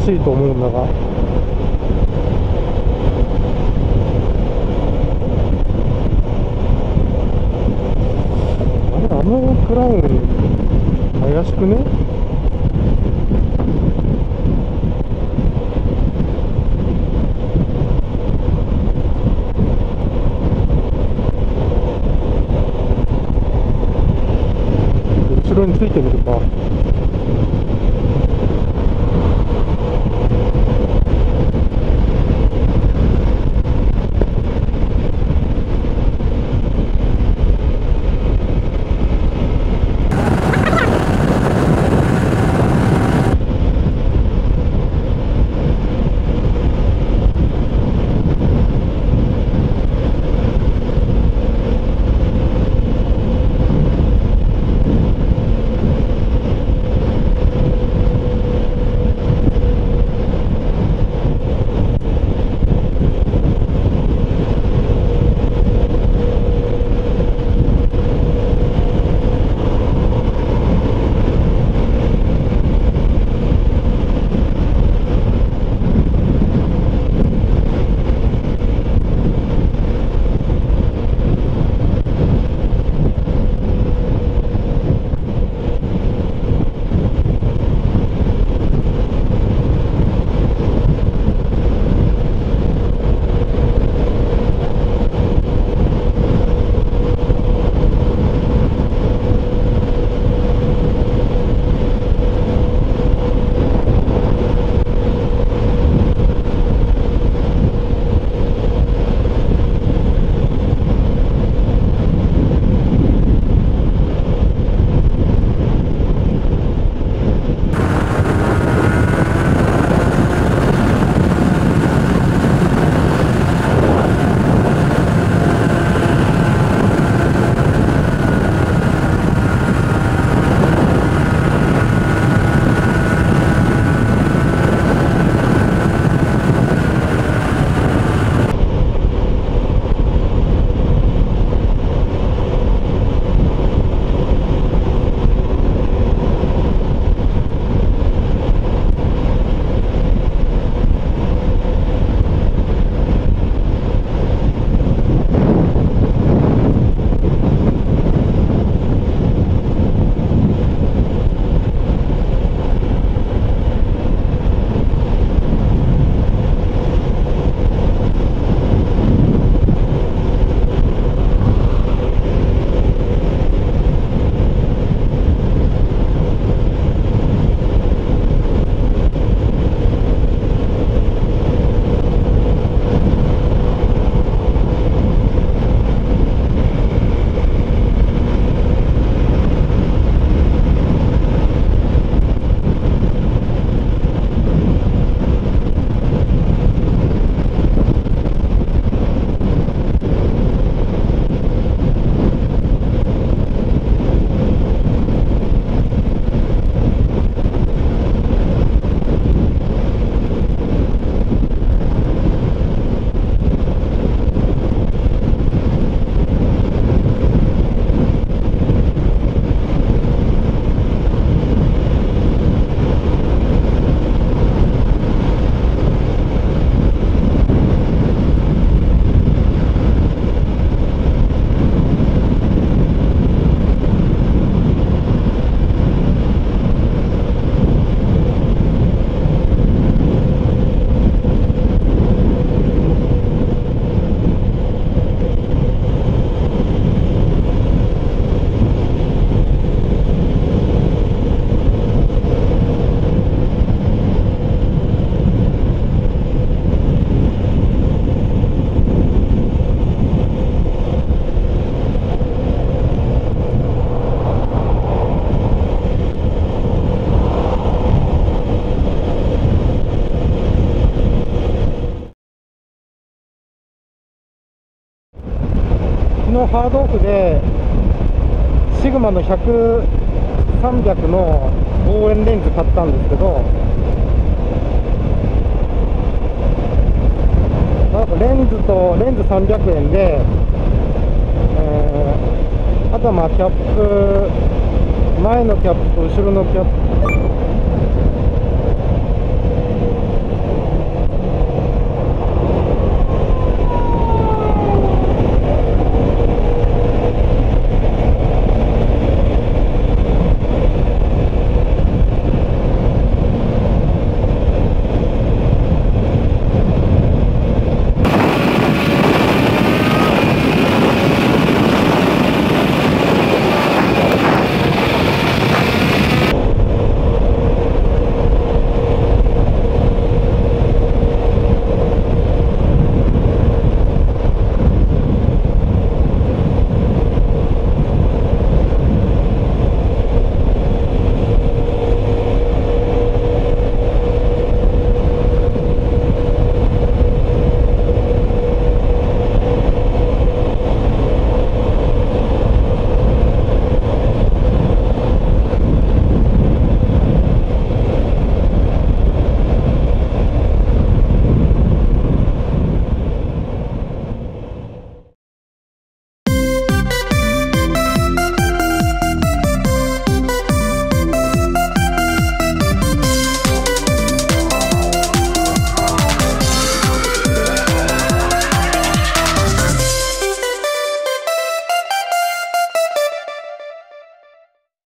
しいと思うんだが。あれあのクラウン怪しくね？後ろについてみるか。ハードオフでシグマの100、300の望遠レンズ買ったんですけどなんかレンズとレンズ300円で、えー、あとはまあキャップ前のキャップと後ろのキャップ。